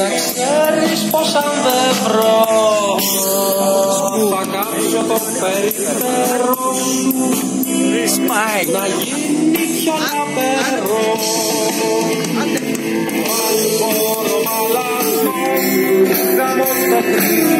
Να ξέρεις πως αν δεν βρω Θα κάψω το περιφέρον σου Να γίνει πιο λαμπερό Πάλι μπορώ μαλάκι Γαμώ το